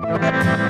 Thank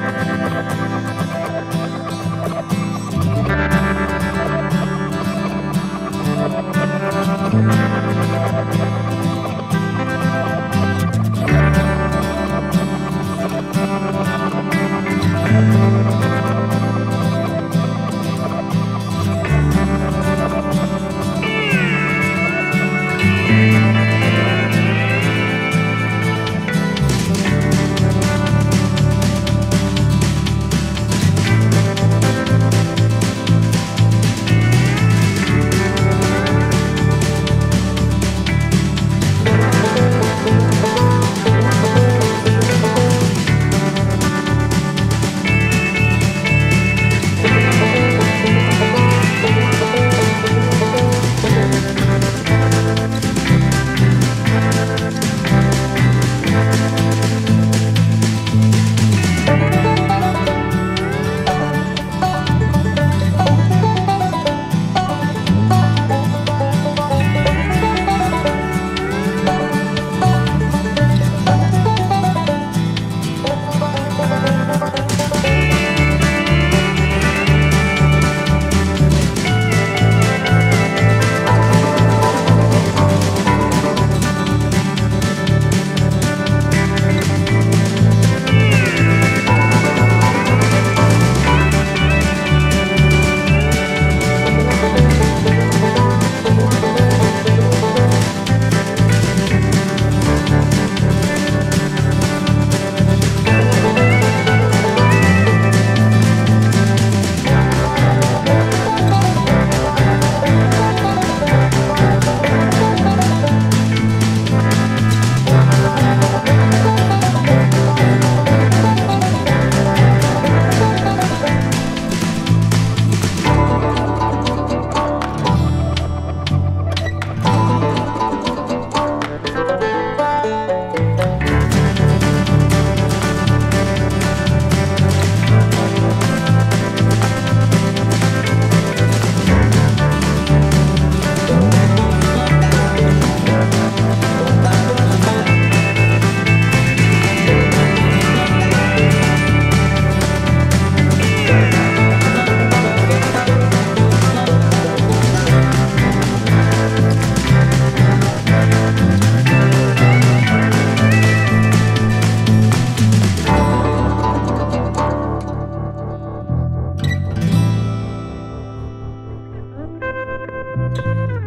Música